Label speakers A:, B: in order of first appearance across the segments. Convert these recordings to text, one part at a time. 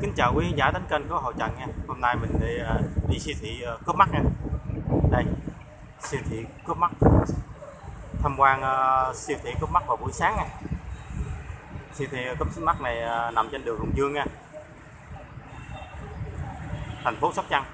A: kính chào quý khán giả đến kênh của Hồ Trần nha. Hôm nay mình đi, à, đi siêu thị à, cướp Mắt nha. Đây, siêu thị cướp Mắt. Tham quan uh, siêu thị cướp Mắt vào buổi sáng nha. Siêu thị cướp Mắt này uh, nằm trên đường Hùng Dương nha. Thành phố Sóc Trăng.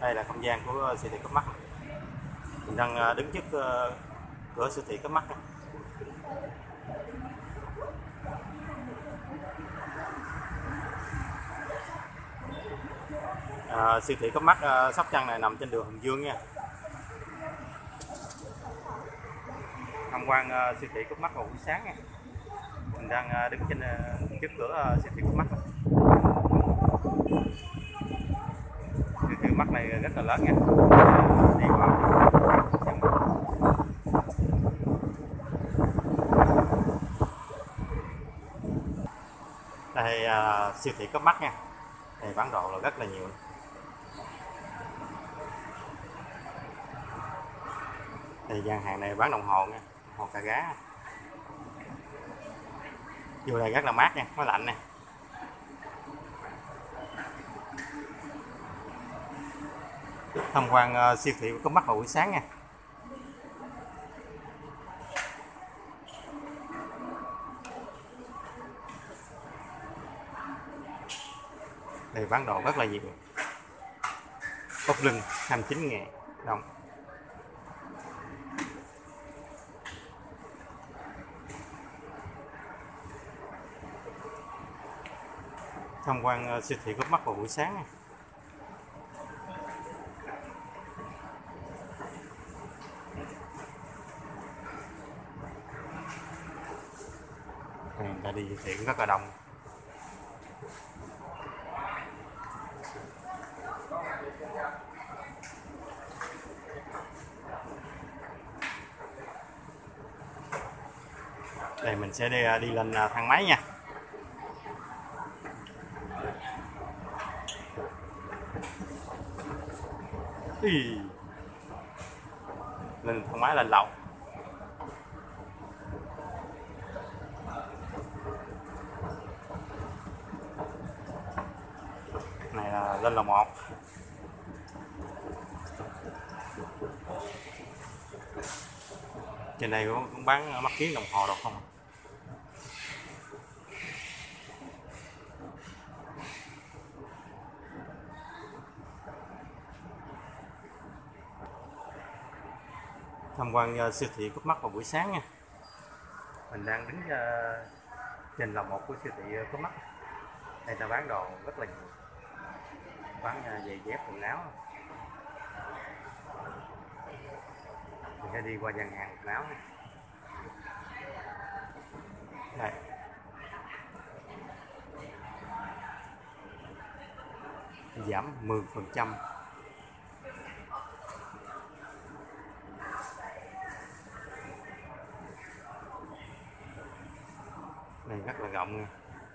A: Đây là không gian của siêu thị cướp Mắt. Mình đang uh, đứng trước cửa siêu thị cướp Mắt nha. À, siêu thị có mắt à, sóc trăng này nằm trên đường hùng dương nha. Tham quan à, siêu thị có mắt vào buổi sáng nha. Mình đang à, đứng trên à, trước cửa à, siêu thị có mắt siêu thị mắt này rất là lớn nha. Đi vào đây à, siêu thị có mắt nha. Thì bán đồ là rất là nhiều. Thì gian hàng này bán đồng hồ nha hồ cà gá vô đây rất là mát nha nó lạnh nè. Tham quan uh, siêu thị có mắt vào buổi sáng nha. Đây bán đồ rất là nhiều. Ốc lưng 29 ngàn đồng. Tham quan ờ, siêu thị có mắt vào buổi sáng này. người ta đi siêu thị rất là đông đây mình sẽ đi, ờ, đi lên ờ, thang máy nha Ý. lên thang máy lên lầu này là lên lầu một. Trên đây cũng bán mắt kiến đồng hồ được không? Tham quan uh, siêu thị cúp mắt vào buổi sáng nha. Mình đang đứng uh, trên lầu một của siêu thị uh, cúp mắt đây ta bán đồ rất là nhiều. Bán giày dép quần áo. Mình sẽ đi qua gian hàng quần áo này. đây. Giảm 10 phần trăm này rất là rộng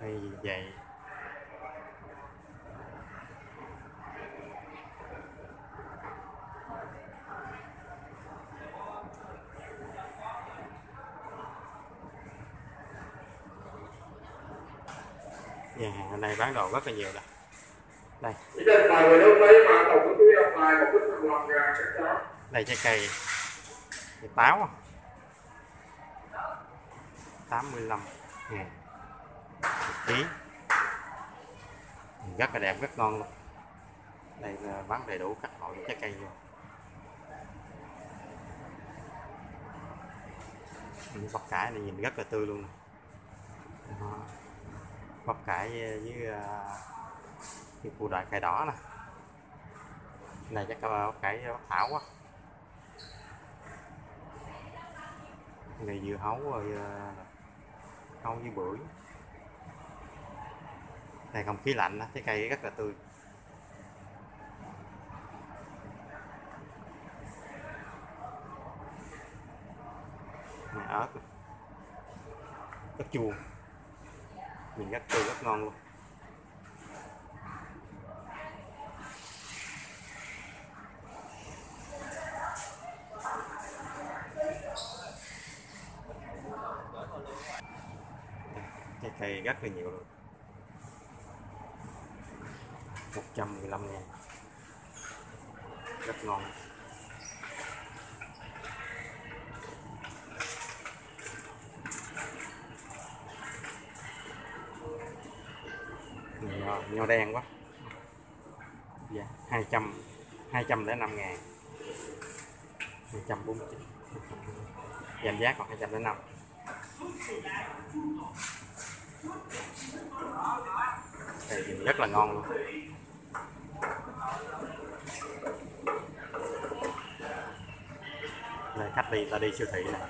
A: nha đây dày nhà hàng đây bán đồ rất là nhiều đây. Đây đây trái cây. Cây táo à. 85 ngàn ký rất là đẹp, rất ngon luôn. Đây là bán đầy đủ các loại trái cây luôn. Bắp cải này nhìn rất là tươi luôn. Bắp cải với à, cái củ đại cải đỏ nè. Này chắc là bắp cải bắp thảo quá. Này dưa hấu rồi à, hấu với bưởi này, không khí lạnh cái trái cây rất là tươi. Này, ớt. Rất chua. Nhìn rất tươi, rất ngon luôn. Cây rất là nhiều luôn. 115 ngàn. Rất ngon. Nho, nho đen quá. Dạ 200 205 ngàn. 249 giảm dạ, giá còn 205 đây thì rất là ngon luôn đây khách đi ta đi, siêu thị này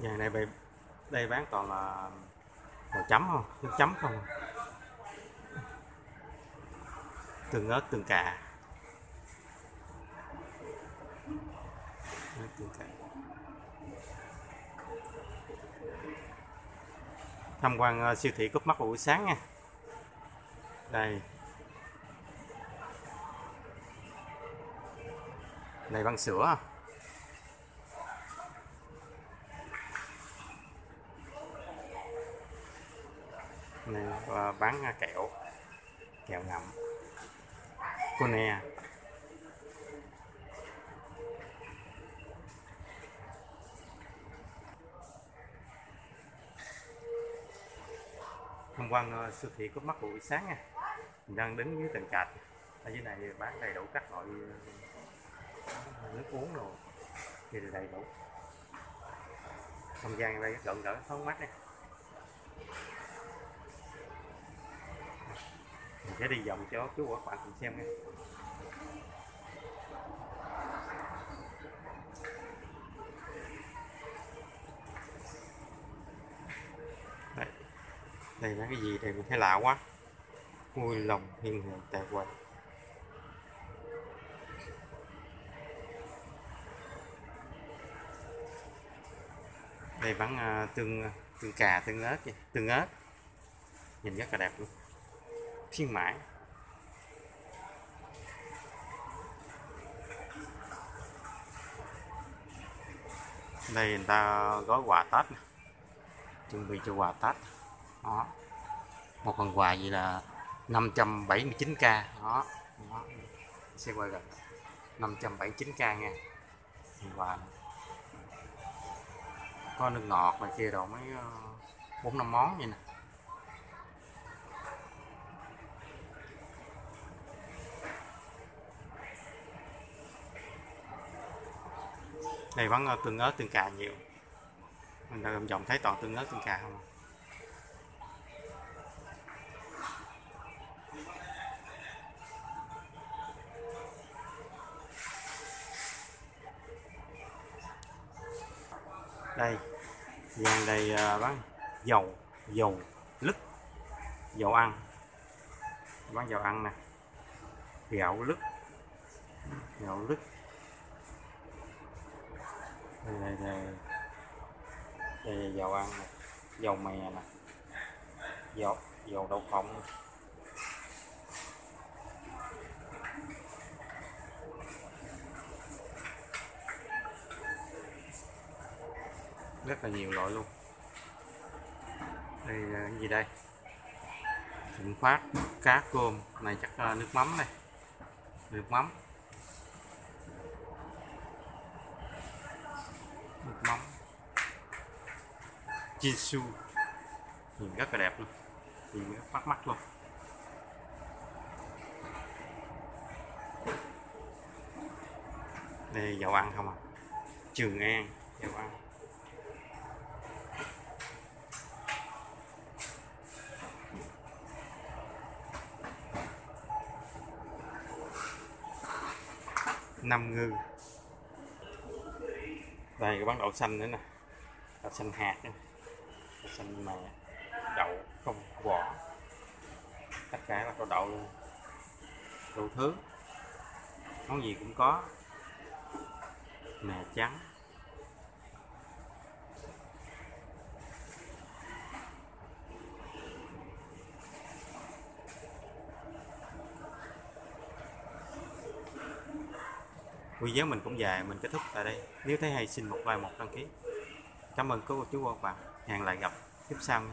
A: nhà này về, đây bán toàn là màu chấm không? Nước chấm không? Tương ớt từng cà. Ớt tương cà tham quan ờ, siêu thị cúp mắt vào buổi sáng nha. Đây. Này bằng sữa. Này ờ, bán ờ, kẹo. Kẹo ngậm. Cô nè. Tham quan ờ, siêu thị có mắt buổi sáng nha. Mình đang đứng dưới tầng trệt ở dưới này bán đầy đủ các loại ờ, nước uống rồi thì đầy đủ. Không gian đây rộng rãi, thoáng mát đây mình sẽ đi vòng cho chú và bạn cùng xem nha. Đây là cái gì đây mình thấy lạ quá. Vui lòng hiên hệ tài quầy đây bán uh, à, tương à, tương cà tương ớt nha tương ớt. Nhìn rất là đẹp luôn. Phiên mãi. Đây người ta gói quà tết chuẩn bị cho quà tết đó. Một phần quà gì là 579k đó, đó. xe quay gần 579k nha. Phần quà này. có nước ngọt này kia rồi mấy ờ, bốn năm món vậy nè. Đây vẫn ờ, tương ớt tương cà nhiều. Mình đã dòng thấy toàn tương ớt tương cà không à? Đây gian đây à, bán dầu dầu lứt, dầu ăn. Bán dầu ăn nè. Gạo lứt gạo lứt. Đây đây đây. Đây dầu ăn nè, dầu mè nè, dầu dầu đậu phộng rất là nhiều loại luôn. Đây là cái gì đây? Thịnh phát, cá cơm. Này chắc là nước mắm này. Nước mắm. Nước mắm. Chinsu nhìn rất là đẹp luôn. Nhìn rất bắt mắt luôn. Đây, dầu ăn không à? Trường An, dầu ăn năm ngư. Đây, cái bán đậu xanh nữa nè. Đậu xanh hạt nữa. đậu xanh mà đậu không vỏ tất cả là có đậu luôn. Đủ thứ món gì cũng có. Mè trắng. Video mình cũng dài, mình kết thúc tại đây. Nếu thấy hay, xin một like một đăng ký. Cảm ơn cô, chú và bạn hẹn lại gặp. Tiếp sau nha.